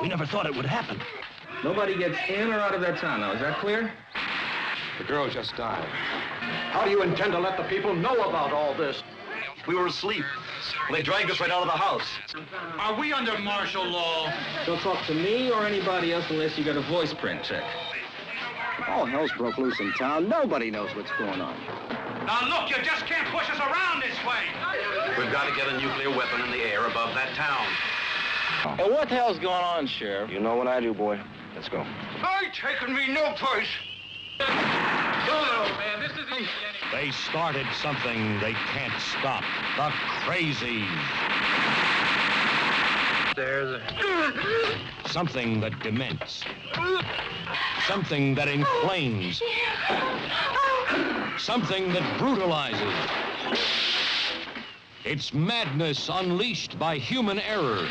We never thought it would happen. Nobody gets in or out of that town now. Is that clear? The girl just died. How do you intend to let the people know about all this? We were asleep. They dragged us right out of the house. Are we under martial law? Don't talk to me or anybody else unless you got a voice print check. All hell's broke loose in town. Nobody knows what's going on. Now look, you just can't push us around this way. We've got to get a nuclear weapon in the air above that town. Hey, what the hell's going on, Sheriff? You know what I do, boy. Let's go. I ain't taking me no place. man, this is easy. They started something they can't stop. The crazies. There's Something that dements. Something that inflames. Oh, something that brutalizes. It's madness unleashed by human error.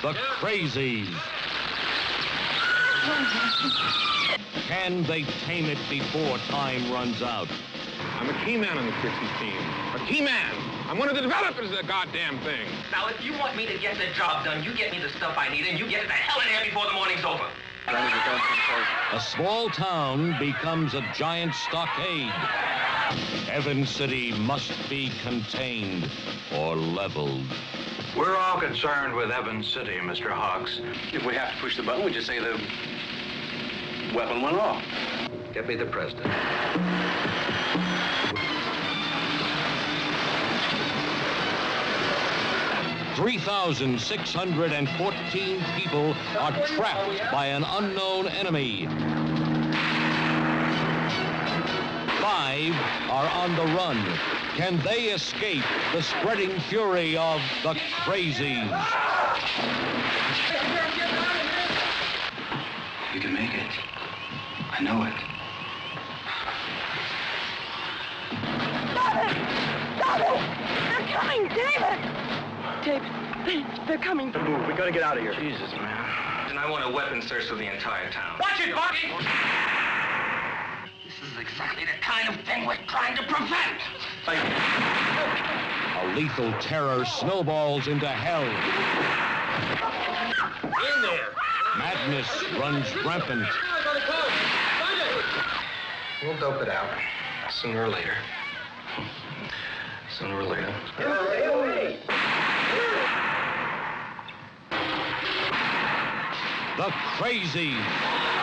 The crazies. Can they tame it before time runs out? I'm a key man on the Trixie team. A key man. I'm one of the developers of the goddamn thing. Now, if you want me to get the job done, you get me the stuff I need, and you get it the hell in here before the morning's over. A small town becomes a giant stockade. Evans City must be contained or leveled. We're all concerned with Evans City, Mr. Hawks. If we have to push the button, we just say the weapon went off. Get me the president. 3,614 people are trapped by an unknown enemy. Five are on the run. Can they escape the spreading fury of the crazies? You can make it. I know it. Stop it! They're coming, David! David, they, they're coming. Move. We gotta get out of here. Jesus, man. And I want a weapon search for the entire town. Watch it, Bucky! This is exactly the kind of thing we're trying to prevent. A lethal terror snowballs into hell. In there! Madness runs rampant. We'll dope it out. Sooner or later. Sooner or later. The crazies.